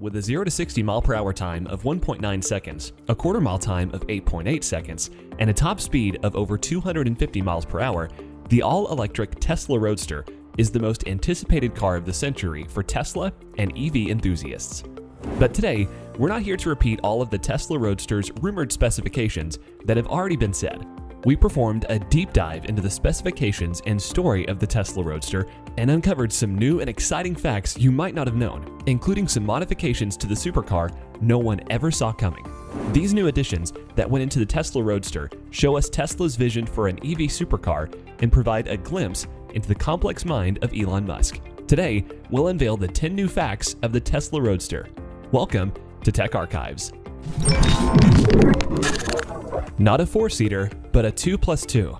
With a 0 to 60 mile per hour time of 1.9 seconds, a quarter mile time of 8.8 seconds, and a top speed of over 250 miles per hour, the all electric Tesla Roadster is the most anticipated car of the century for Tesla and EV enthusiasts. But today, we're not here to repeat all of the Tesla Roadster's rumored specifications that have already been said. We performed a deep dive into the specifications and story of the Tesla Roadster and uncovered some new and exciting facts you might not have known, including some modifications to the supercar no one ever saw coming. These new additions that went into the Tesla Roadster show us Tesla's vision for an EV supercar and provide a glimpse into the complex mind of Elon Musk. Today, we'll unveil the 10 new facts of the Tesla Roadster. Welcome to Tech Archives. Not a four seater, but a 2 plus 2.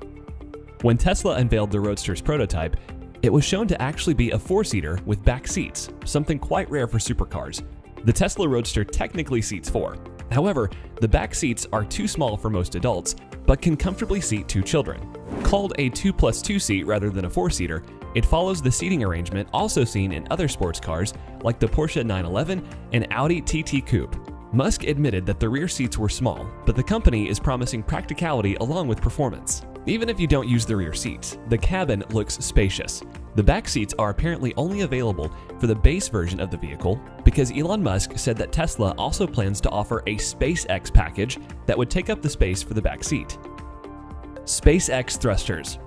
When Tesla unveiled the Roadster's prototype, it was shown to actually be a four seater with back seats, something quite rare for supercars. The Tesla Roadster technically seats four. However, the back seats are too small for most adults, but can comfortably seat two children. Called a 2 plus 2 seat rather than a 4 seater, it follows the seating arrangement also seen in other sports cars like the Porsche 911 and Audi TT Coupe. Musk admitted that the rear seats were small, but the company is promising practicality along with performance. Even if you don't use the rear seats, the cabin looks spacious. The back seats are apparently only available for the base version of the vehicle because Elon Musk said that Tesla also plans to offer a SpaceX package that would take up the space for the back seat. SpaceX thrusters.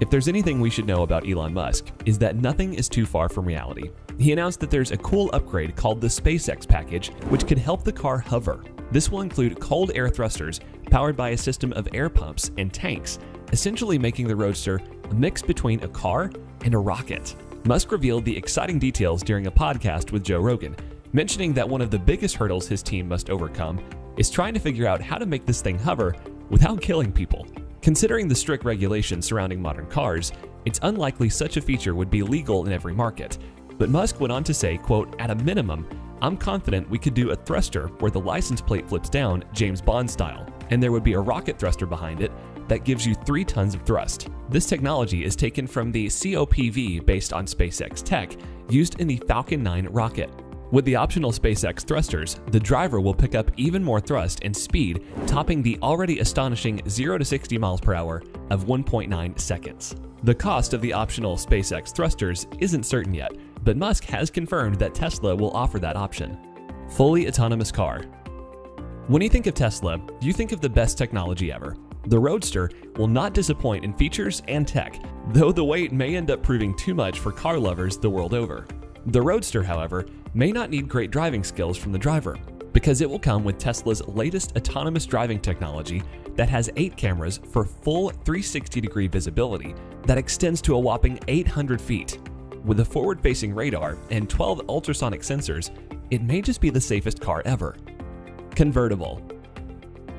If there's anything we should know about Elon Musk, is that nothing is too far from reality. He announced that there's a cool upgrade called the SpaceX package, which could help the car hover. This will include cold air thrusters powered by a system of air pumps and tanks, essentially making the Roadster a mix between a car and a rocket. Musk revealed the exciting details during a podcast with Joe Rogan, mentioning that one of the biggest hurdles his team must overcome is trying to figure out how to make this thing hover without killing people. Considering the strict regulations surrounding modern cars, it's unlikely such a feature would be legal in every market. But Musk went on to say, quote, at a minimum, I'm confident we could do a thruster where the license plate flips down James Bond style, and there would be a rocket thruster behind it that gives you 3 tons of thrust. This technology is taken from the COPV based on SpaceX tech used in the Falcon 9 rocket. With the optional SpaceX thrusters, the driver will pick up even more thrust and speed, topping the already astonishing 0 to 60 miles per hour of 1.9 seconds. The cost of the optional SpaceX thrusters isn't certain yet, but Musk has confirmed that Tesla will offer that option. Fully autonomous car. When you think of Tesla, you think of the best technology ever. The Roadster will not disappoint in features and tech, though the weight may end up proving too much for car lovers the world over. The Roadster, however, may not need great driving skills from the driver, because it will come with Tesla's latest autonomous driving technology that has 8 cameras for full 360 degree visibility that extends to a whopping 800 feet. With a forward facing radar and 12 ultrasonic sensors, it may just be the safest car ever. Convertible.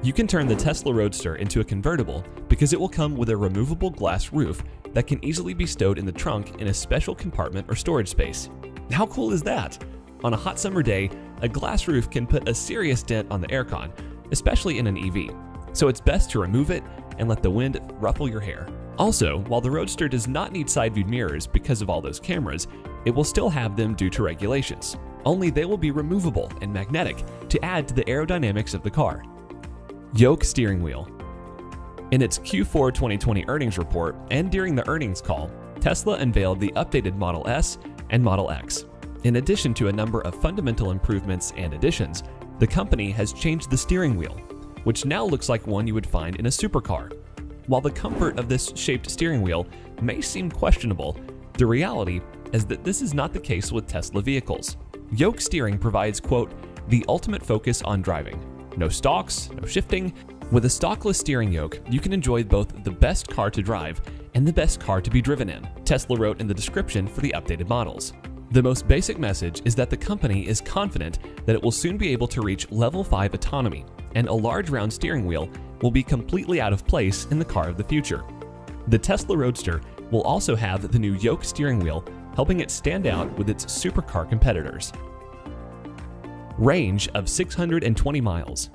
You can turn the Tesla Roadster into a convertible because it will come with a removable glass roof that can easily be stowed in the trunk in a special compartment or storage space. How cool is that? On a hot summer day, a glass roof can put a serious dent on the aircon, especially in an EV, so it's best to remove it and let the wind ruffle your hair. Also, while the Roadster does not need side view mirrors because of all those cameras, it will still have them due to regulations. Only they will be removable and magnetic to add to the aerodynamics of the car. Yoke steering wheel. In its Q4 2020 earnings report and during the earnings call, Tesla unveiled the updated Model S and Model X. In addition to a number of fundamental improvements and additions, the company has changed the steering wheel, which now looks like one you would find in a supercar. While the comfort of this shaped steering wheel may seem questionable, the reality is that this is not the case with Tesla vehicles. Yoke steering provides, quote, the ultimate focus on driving. No stalks, no shifting. With a stalkless steering yoke, you can enjoy both the best car to drive and the best car to be driven in, Tesla wrote in the description for the updated models. The most basic message is that the company is confident that it will soon be able to reach level 5 autonomy, and a large round steering wheel will be completely out of place in the car of the future. The Tesla Roadster will also have the new yoke steering wheel, helping it stand out with its supercar competitors. Range of 620 miles.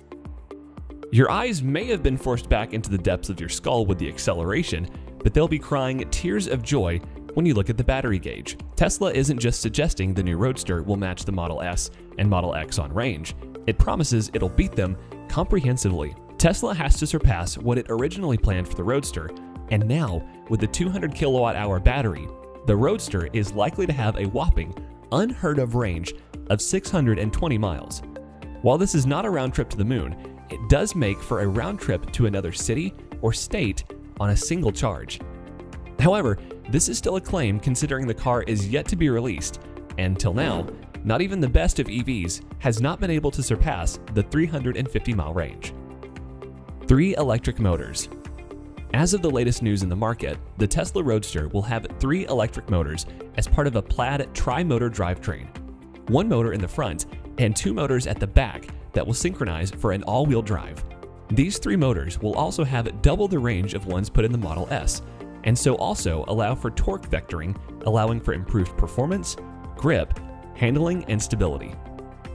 Your eyes may have been forced back into the depths of your skull with the acceleration, but they'll be crying tears of joy when you look at the battery gauge. Tesla isn't just suggesting the new Roadster will match the Model S and Model X on range, it promises it'll beat them comprehensively. Tesla has to surpass what it originally planned for the Roadster, and now, with the 200 kilowatt hour battery, the Roadster is likely to have a whopping, unheard of range of 620 miles. While this is not a round trip to the moon, it does make for a round trip to another city or state on a single charge. However, this is still a claim considering the car is yet to be released, and till now, not even the best of EVs has not been able to surpass the 350 mile range. 3 electric motors. As of the latest news in the market, the Tesla Roadster will have three electric motors as part of a plaid tri-motor drivetrain. One motor in the front and two motors at the back that will synchronize for an all-wheel drive. These three motors will also have double the range of ones put in the Model S, and so also allow for torque vectoring, allowing for improved performance, grip, handling, and stability.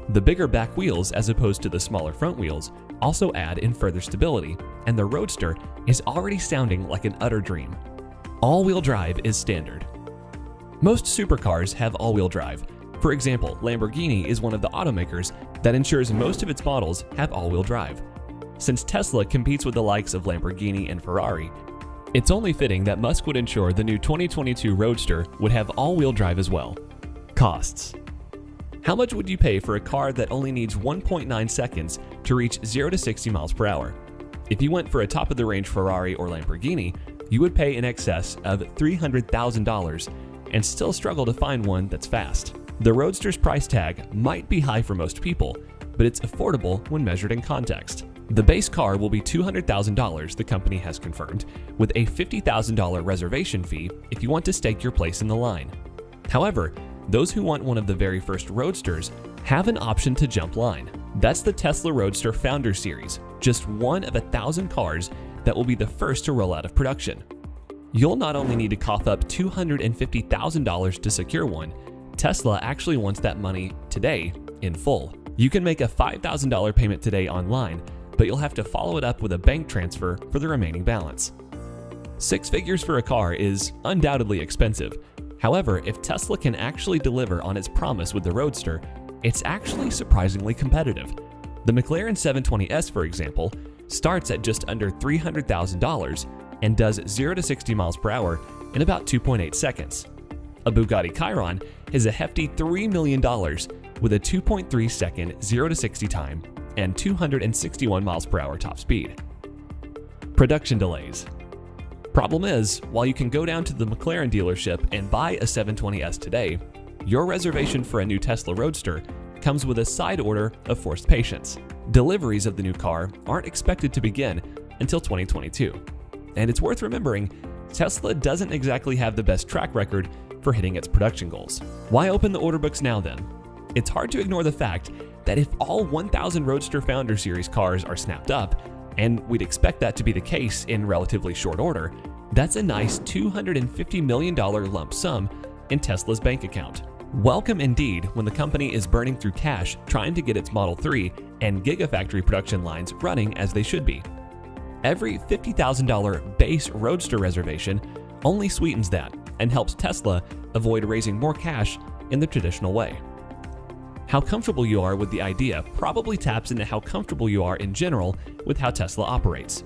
The bigger back wheels, as opposed to the smaller front wheels, also add in further stability, and the Roadster is already sounding like an utter dream. All-wheel drive is standard. Most supercars have all-wheel drive. For example, Lamborghini is one of the automakers that ensures most of its models have all-wheel drive. Since Tesla competes with the likes of Lamborghini and Ferrari, it's only fitting that Musk would ensure the new 2022 Roadster would have all-wheel drive as well. Costs How much would you pay for a car that only needs 1.9 seconds to reach 0 to 60 miles per hour? If you went for a top-of-the-range Ferrari or Lamborghini, you would pay in excess of $300,000 and still struggle to find one that's fast. The Roadster's price tag might be high for most people, but it's affordable when measured in context. The base car will be $200,000, the company has confirmed, with a $50,000 reservation fee if you want to stake your place in the line. However, those who want one of the very first Roadsters have an option to jump line. That's the Tesla Roadster Founder Series, just one of a thousand cars that will be the first to roll out of production. You'll not only need to cough up $250,000 to secure one, Tesla actually wants that money today in full. You can make a $5,000 payment today online but you'll have to follow it up with a bank transfer for the remaining balance. Six figures for a car is undoubtedly expensive. However, if Tesla can actually deliver on its promise with the Roadster, it's actually surprisingly competitive. The McLaren 720S, for example, starts at just under $300,000 and does 0 to 60 miles per hour in about 2.8 seconds. A Bugatti Chiron is a hefty $3 million with a 2.3 second 0 to 60 time and 261 miles per hour top speed. Production delays. Problem is, while you can go down to the McLaren dealership and buy a 720S today, your reservation for a new Tesla Roadster comes with a side order of forced patience. Deliveries of the new car aren't expected to begin until 2022. And it's worth remembering, Tesla doesn't exactly have the best track record for hitting its production goals. Why open the order books now then? It's hard to ignore the fact that if all 1000 Roadster Founder Series cars are snapped up, and we'd expect that to be the case in relatively short order, that's a nice $250 million lump sum in Tesla's bank account. Welcome indeed when the company is burning through cash trying to get its Model 3 and Gigafactory production lines running as they should be. Every $50,000 base Roadster reservation only sweetens that and helps Tesla avoid raising more cash in the traditional way. How comfortable you are with the idea probably taps into how comfortable you are in general with how Tesla operates.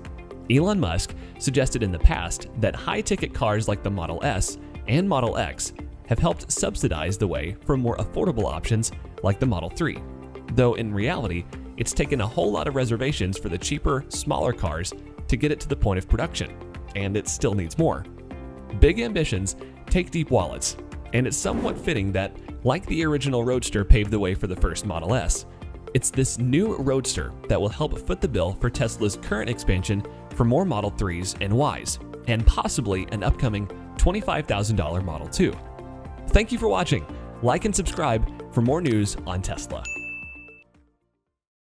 Elon Musk suggested in the past that high ticket cars like the Model S and Model X have helped subsidize the way for more affordable options like the Model 3. Though in reality, it's taken a whole lot of reservations for the cheaper, smaller cars to get it to the point of production, and it still needs more. Big ambitions take deep wallets, and it's somewhat fitting that like the original Roadster paved the way for the first Model S, it's this new Roadster that will help foot the bill for Tesla's current expansion for more Model 3s and Ys, and possibly an upcoming $25,000 Model 2. Thank you for watching. Like and subscribe for more news on Tesla.